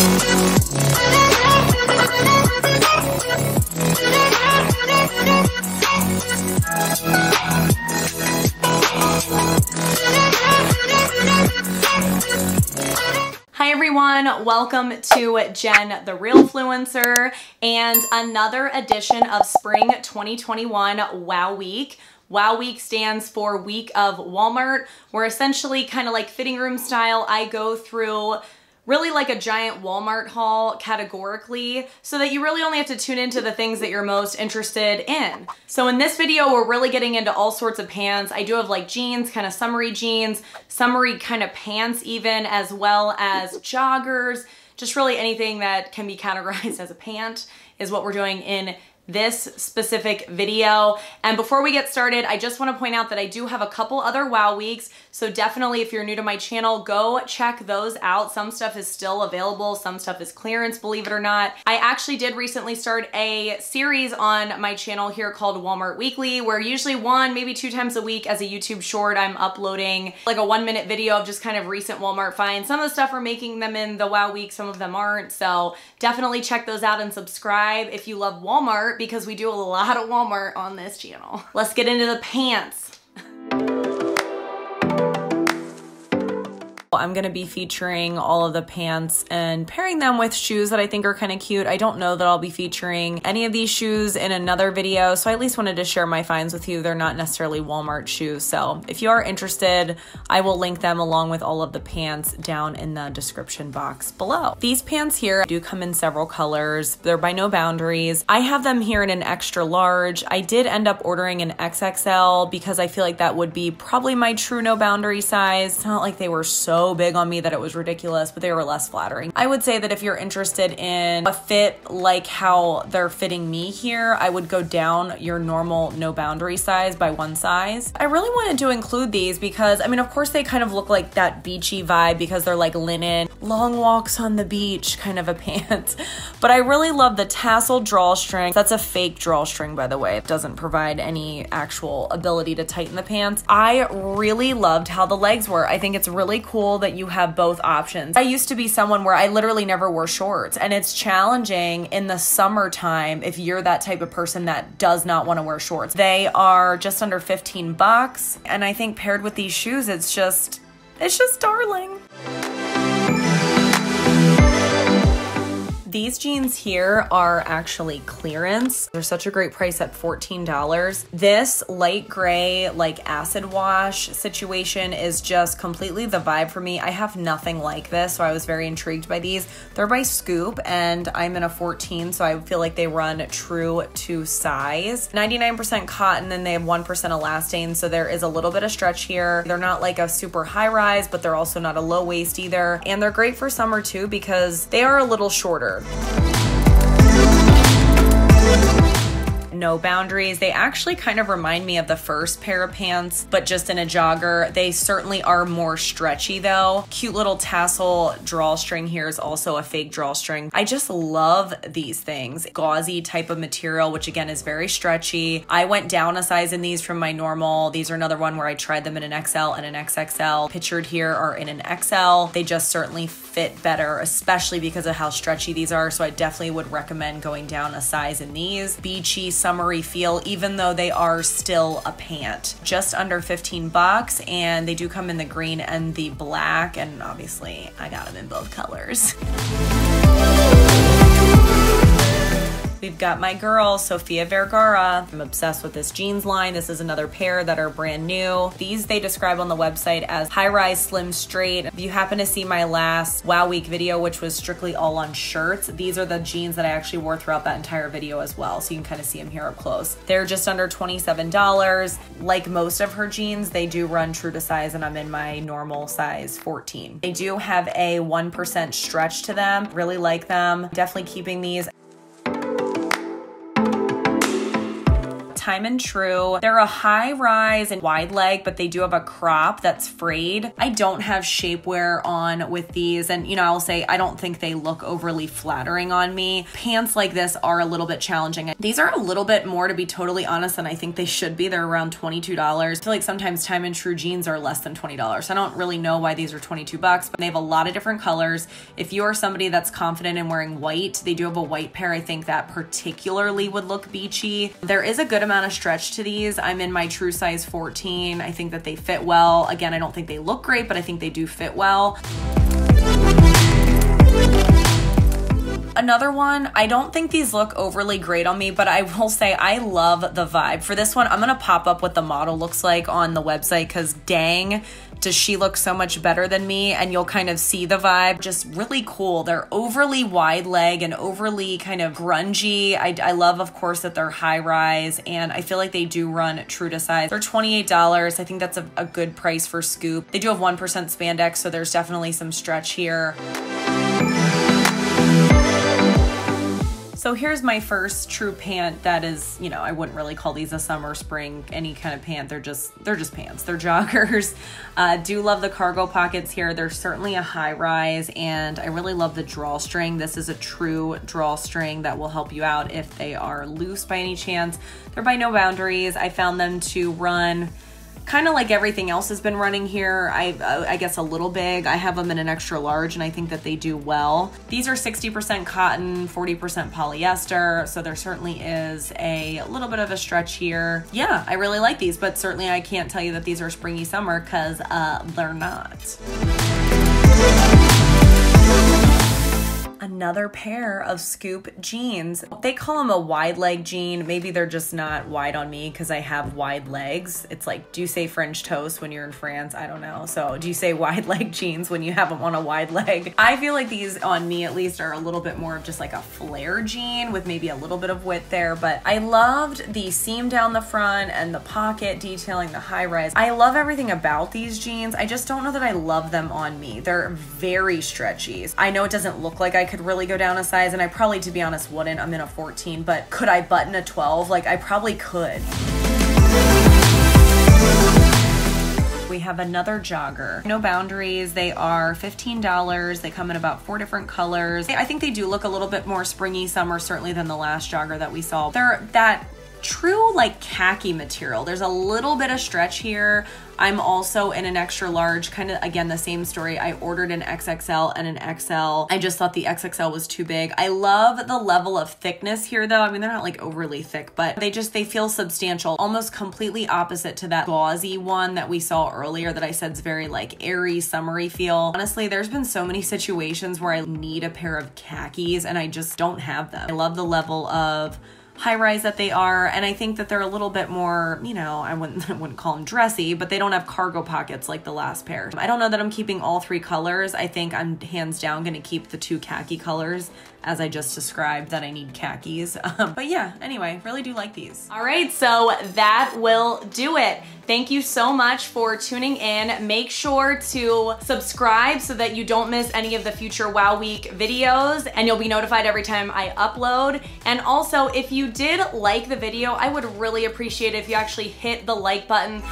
Hi everyone, welcome to Jen the Real Fluencer and another edition of Spring 2021 Wow Week. Wow Week stands for Week of Walmart, where essentially kind of like fitting room style, I go through really like a giant Walmart haul categorically so that you really only have to tune into the things that you're most interested in. So in this video, we're really getting into all sorts of pants. I do have like jeans, kind of summery jeans, summery kind of pants even, as well as joggers, just really anything that can be categorized as a pant is what we're doing in this specific video. And before we get started, I just wanna point out that I do have a couple other WOW weeks. So definitely if you're new to my channel, go check those out. Some stuff is still available. Some stuff is clearance, believe it or not. I actually did recently start a series on my channel here called Walmart Weekly, where usually one, maybe two times a week as a YouTube short, I'm uploading like a one minute video of just kind of recent Walmart finds. Some of the stuff we're making them in the WOW week, some of them aren't. So definitely check those out and subscribe if you love Walmart because we do a lot of Walmart on this channel. Let's get into the pants. I'm gonna be featuring all of the pants and pairing them with shoes that I think are kind of cute. I don't know that I'll be featuring any of these shoes in another video, so I at least wanted to share my finds with you. They're not necessarily Walmart shoes, so if you are interested, I will link them along with all of the pants down in the description box below. These pants here do come in several colors. They're by no boundaries. I have them here in an extra large. I did end up ordering an XXL because I feel like that would be probably my true no boundary size. It's not like they were so big on me that it was ridiculous, but they were less flattering. I would say that if you're interested in a fit like how they're fitting me here, I would go down your normal no boundary size by one size. I really wanted to include these because, I mean, of course they kind of look like that beachy vibe because they're like linen, long walks on the beach kind of a pants. But I really love the tassel drawstring. That's a fake drawstring, by the way. It doesn't provide any actual ability to tighten the pants. I really loved how the legs were. I think it's really cool cool that you have both options. I used to be someone where I literally never wore shorts, and it's challenging in the summertime if you're that type of person that does not want to wear shorts. They are just under 15 bucks, and I think paired with these shoes, it's just, it's just darling. These jeans here are actually clearance. They're such a great price at $14. This light gray, like acid wash situation is just completely the vibe for me. I have nothing like this, so I was very intrigued by these. They're by Scoop, and I'm in a 14, so I feel like they run true to size. 99% cotton, and they have 1% elastane, so there is a little bit of stretch here. They're not like a super high rise, but they're also not a low waist either. And they're great for summer too because they are a little shorter. Network. No boundaries. They actually kind of remind me of the first pair of pants, but just in a jogger. They certainly are more stretchy though. Cute little tassel drawstring here is also a fake drawstring. I just love these things. Gauzy type of material, which again is very stretchy. I went down a size in these from my normal. These are another one where I tried them in an XL and an XXL. Pictured here are in an XL. They just certainly fit better, especially because of how stretchy these are. So I definitely would recommend going down a size in these. Beachy, summery feel, even though they are still a pant. Just under 15 bucks, and they do come in the green and the black, and obviously I got them in both colors. We've got my girl, Sofia Vergara. I'm obsessed with this jeans line. This is another pair that are brand new. These they describe on the website as high-rise slim straight. If you happen to see my last Wow Week video, which was strictly all on shirts, these are the jeans that I actually wore throughout that entire video as well. So you can kind of see them here up close. They're just under $27. Like most of her jeans, they do run true to size and I'm in my normal size 14. They do have a 1% stretch to them. Really like them. Definitely keeping these Time and Tru. They're a high rise and wide leg, but they do have a crop that's frayed. I don't have shapewear on with these. And, you know, I'll say I don't think they look overly flattering on me. Pants like this are a little bit challenging. These are a little bit more, to be totally honest, than I think they should be. They're around $22. I feel like sometimes Time and Tru jeans are less than $20. I don't really know why these are 22 bucks, but they have a lot of different colors. If you are somebody that's confident in wearing white, they do have a white pair. I think that particularly would look beachy. There is a good amount of stretch to these. I'm in my true size 14. I think that they fit well. Again, I don't think they look great, but I think they do fit well. Another one, I don't think these look overly great on me, but I will say I love the vibe. For this one, I'm gonna pop up what the model looks like on the website because dang, does she look so much better than me? And you'll kind of see the vibe. Just really cool. They're overly wide leg and overly kind of grungy. I, I love, of course, that they're high rise and I feel like they do run true to size. They're $28. I think that's a, a good price for Scoop. They do have 1% spandex, so there's definitely some stretch here. So here's my first true pant that is, you know, I wouldn't really call these a summer, spring, any kind of pant. They're just, they're just pants. They're joggers. Uh, do love the cargo pockets here. They're certainly a high rise and I really love the drawstring. This is a true drawstring that will help you out if they are loose by any chance. They're by no boundaries. I found them to run kind of like everything else has been running here, I, I guess a little big. I have them in an extra large and I think that they do well. These are 60% cotton, 40% polyester, so there certainly is a little bit of a stretch here. Yeah, I really like these, but certainly I can't tell you that these are springy summer because uh, they're not another pair of Scoop jeans. They call them a wide leg jean. Maybe they're just not wide on me because I have wide legs. It's like, do you say French toast when you're in France? I don't know. So do you say wide leg jeans when you have them on a wide leg? I feel like these on me at least are a little bit more of just like a flare jean with maybe a little bit of width there. But I loved the seam down the front and the pocket detailing the high rise. I love everything about these jeans. I just don't know that I love them on me. They're very stretchy. I know it doesn't look like I could really go down a size, and I probably, to be honest, wouldn't. I'm in a 14, but could I button a 12? Like, I probably could. We have another jogger. No boundaries. They are $15. They come in about four different colors. I think they do look a little bit more springy summer, certainly than the last jogger that we saw. They're that true like khaki material. There's a little bit of stretch here. I'm also in an extra large, kind of again, the same story. I ordered an XXL and an XL. I just thought the XXL was too big. I love the level of thickness here though. I mean, they're not like overly thick, but they just, they feel substantial, almost completely opposite to that gauzy one that we saw earlier that I said is very like airy, summery feel. Honestly, there's been so many situations where I need a pair of khakis and I just don't have them. I love the level of high rise that they are. And I think that they're a little bit more, you know, I wouldn't, I wouldn't call them dressy, but they don't have cargo pockets like the last pair. I don't know that I'm keeping all three colors. I think I'm hands down to keep the two khaki colors as I just described that I need khakis. Um, but yeah, anyway, really do like these. All right, so that will do it. Thank you so much for tuning in. Make sure to subscribe so that you don't miss any of the future Wow Week videos and you'll be notified every time I upload. And also, if you did like the video, I would really appreciate it if you actually hit the like button.